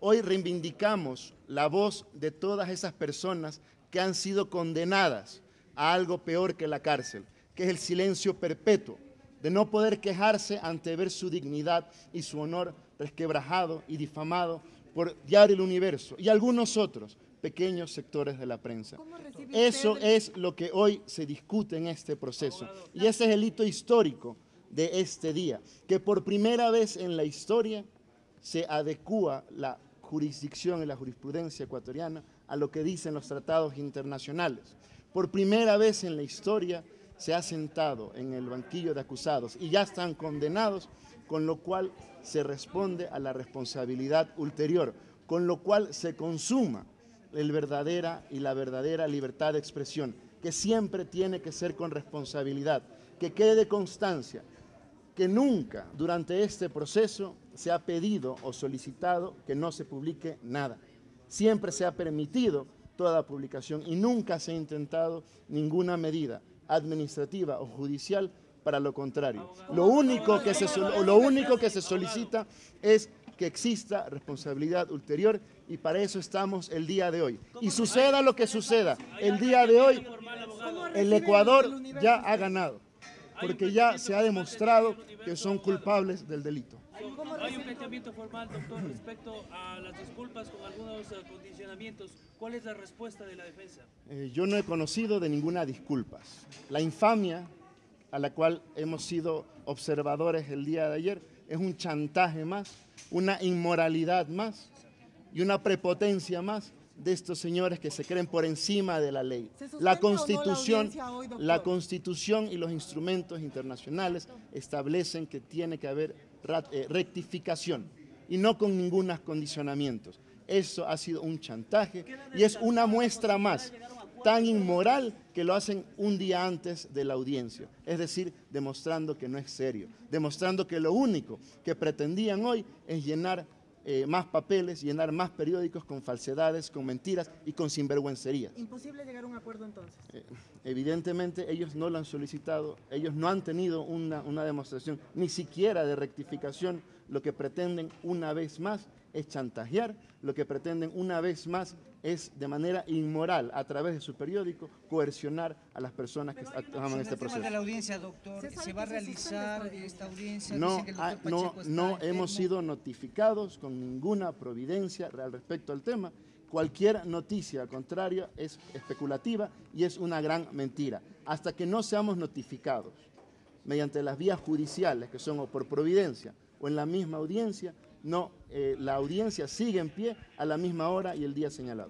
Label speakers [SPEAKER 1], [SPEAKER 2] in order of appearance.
[SPEAKER 1] Hoy reivindicamos la voz de todas esas personas que han sido condenadas a algo peor que la cárcel, que es el silencio perpetuo, de no poder quejarse ante ver su dignidad y su honor resquebrajado y difamado por Diario El Universo y algunos otros pequeños sectores de la prensa. Eso es lo que hoy se discute en este proceso y ese es el hito histórico de este día, que por primera vez en la historia se adecúa la jurisdicción y la jurisprudencia ecuatoriana a lo que dicen los tratados internacionales. Por primera vez en la historia se ha sentado en el banquillo de acusados y ya están condenados, con lo cual se responde a la responsabilidad ulterior, con lo cual se consuma el verdadera y la verdadera libertad de expresión, que siempre tiene que ser con responsabilidad, que quede constancia, que nunca durante este proceso se ha pedido o solicitado que no se publique nada. Siempre se ha permitido toda publicación y nunca se ha intentado ninguna medida administrativa o judicial para lo contrario. Lo único que se, lo único que se solicita es que exista responsabilidad ulterior y para eso estamos el día de hoy. Y suceda lo que suceda, el día de hoy el Ecuador ya ha ganado, porque ya se ha demostrado que son culpables del delito.
[SPEAKER 2] Hay un planteamiento formal, doctor, respecto a las disculpas con algunos eh, condicionamientos. ¿Cuál es la respuesta de la defensa?
[SPEAKER 1] Eh, yo no he conocido de ninguna disculpa. La infamia a la cual hemos sido observadores el día de ayer es un chantaje más, una inmoralidad más y una prepotencia más de estos señores que se creen por encima de la ley. La Constitución, la, Constitución y los instrumentos internacionales establecen que tiene que haber eh, rectificación y no con ningún condicionamientos. Eso ha sido un chantaje y es una muestra más tan inmoral que lo hacen un día antes de la audiencia, es decir, demostrando que no es serio, demostrando que lo único que pretendían hoy es llenar eh, más papeles, llenar más periódicos con falsedades, con mentiras y con sinvergüencerías.
[SPEAKER 3] ¿Imposible llegar a un acuerdo entonces? Eh,
[SPEAKER 1] evidentemente ellos no lo han solicitado, ellos no han tenido una, una demostración ni siquiera de rectificación, lo que pretenden una vez más es chantajear, lo que pretenden una vez más es de manera inmoral, a través de su periódico, coercionar a las personas que en este proceso.
[SPEAKER 4] de la audiencia, doctor, ¿se va a realizar esta audiencia?
[SPEAKER 1] No, no, no hemos sido notificados con ninguna providencia al respecto al tema. Cualquier noticia contraria es especulativa y es una gran mentira. Hasta que no seamos notificados mediante las vías judiciales, que son o por providencia o en la misma audiencia, no, eh, la audiencia sigue en pie a la misma hora y el día señalado.